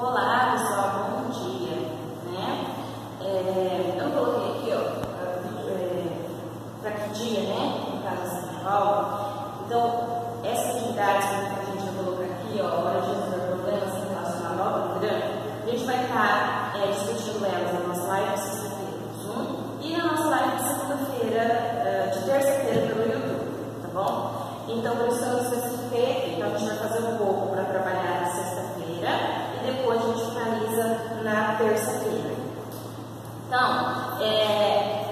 Olá pessoal, bom dia. Né? É, eu coloquei aqui, ó, é, para que dia, né? Tá no caso assim, Paulo. Então, essas atividades que a gente vai colocar aqui, ó, hora de resolver problemas em relação à nova programa, a gente vai estar é, discutindo elas na nossa live de sexta-feira tá Zoom e na nossa live de segunda-feira, é, de terça-feira pelo YouTube, tá bom? Então, por isso eu não se então a gente vai fazer um pouco para trabalhar terça-feira. Então, é,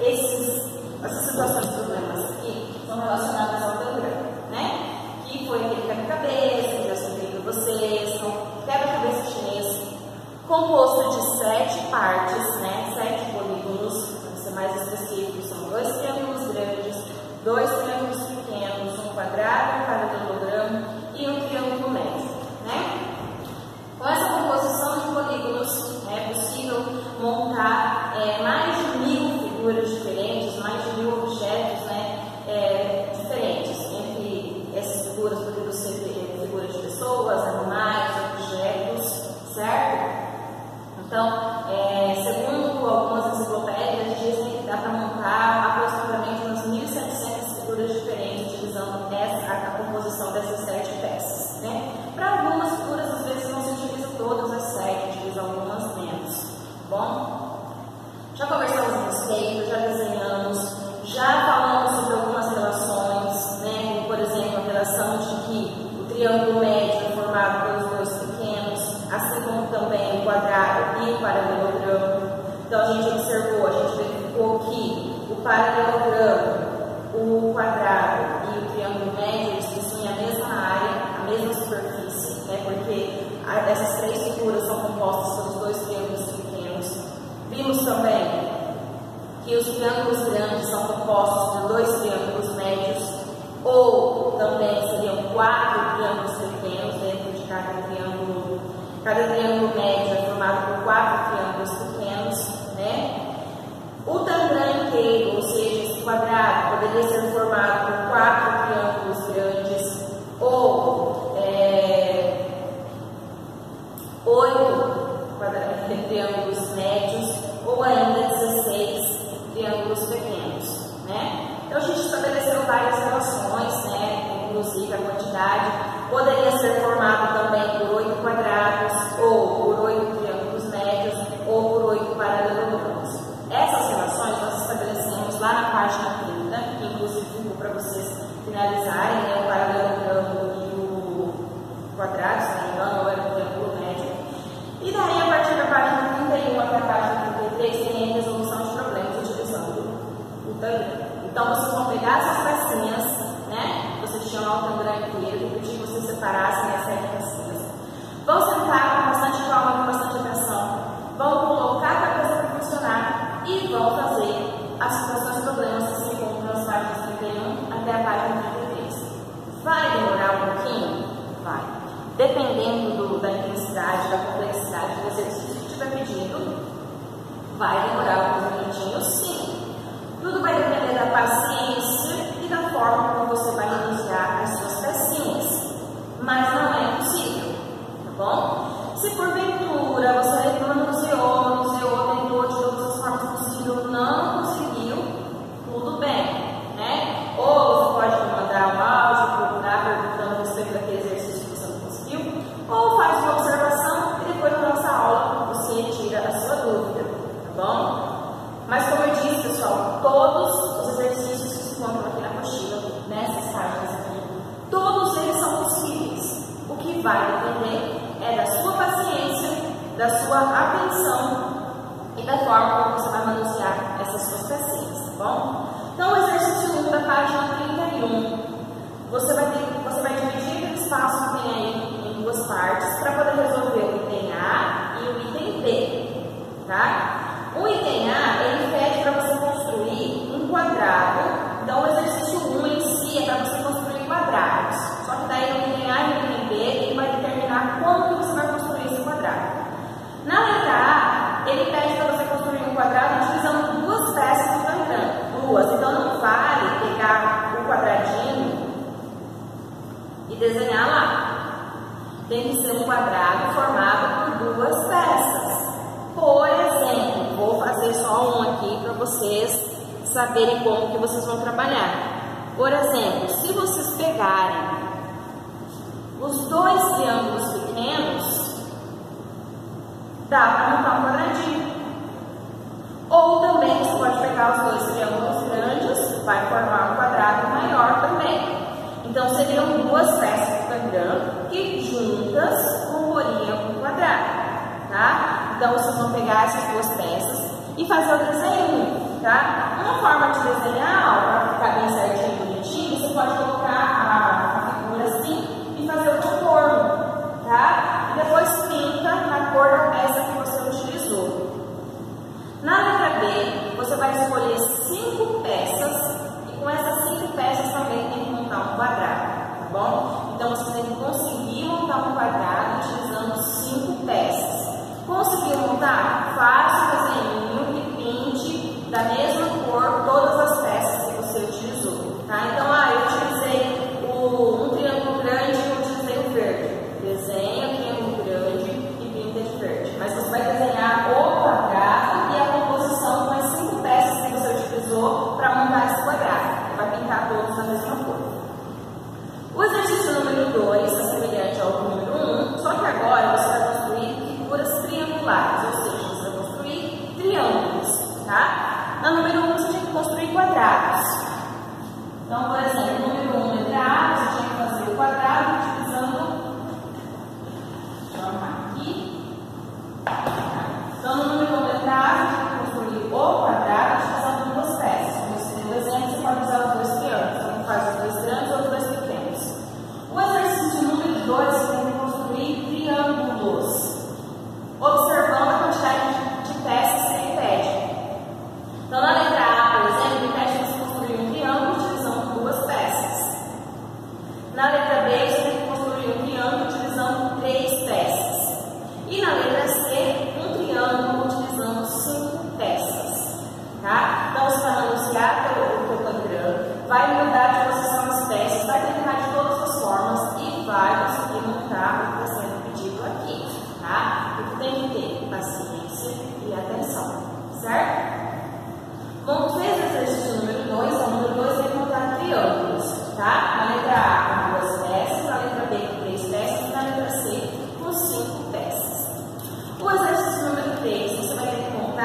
esses, essas situações, de problemas aqui são relacionadas ao programa, né? Que foi aquele quebra-cabeça que eu expliquei para vocês, são quebra-cabeça chinês composto de sete partes, né? Sete polígonos, para ser mais específico, são dois triângulos grandes, dois triângulos pequenos, um quadrado, um quadrado Então, é, Cada triângulo médio é formado por quatro triângulos pequenos, né? O tamanho inteiro, ou seja, esse quadrado, poderia ser formado para vocês finalizarem né, o paralelogramo e o quadrado. Vai demorar alguns minutinhos, sim. Tudo vai depender da paciência. vai depender é da sua paciência, da sua atenção e da forma como você vai manusear essas suas pecinhas, tá bom? Então, o exercício 1 da página é 31, você vai, ter, você vai dividir o espaço que tem aí em duas partes para poder resolver o item A e o item B, tá? Então não vale pegar o quadradinho e desenhar lá. Tem que ser um quadrado formado por duas peças. Por exemplo, vou fazer só um aqui para vocês saberem como que vocês vão trabalhar. Por exemplo, se vocês pegarem os dois triângulos pequenos, dá para montar um quadradinho. Ou também juntar os dois triângulos grandes, vai formar um quadrado maior também. Então, seriam duas peças do tangram que juntas comporiam um quadrado, tá? Então, vocês vão pegar essas duas peças e fazer o desenho, tá? Uma forma de desenhar, para ficar bem certinho, bonitinho, você pode colocar a, a figura assim e fazer o contorno, tá? E depois pinta na cor da peça que você utilizou. Na letra B,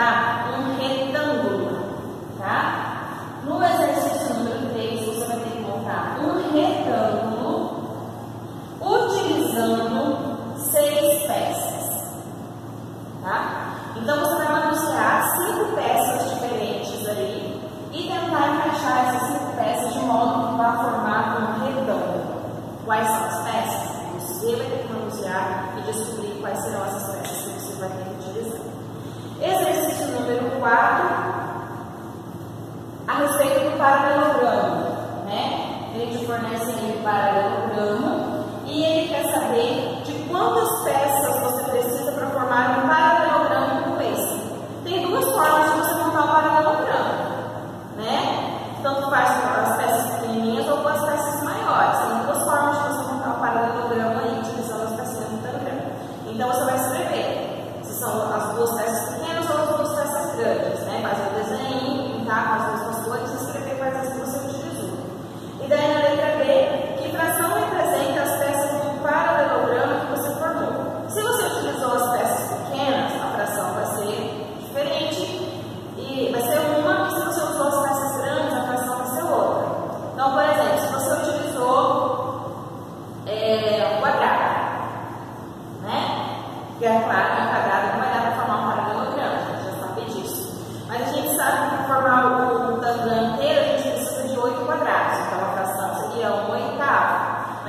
하나 quadro a receita do paralelogramo, né? A gente fornece ele paralelogramo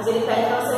Mas ele pede para você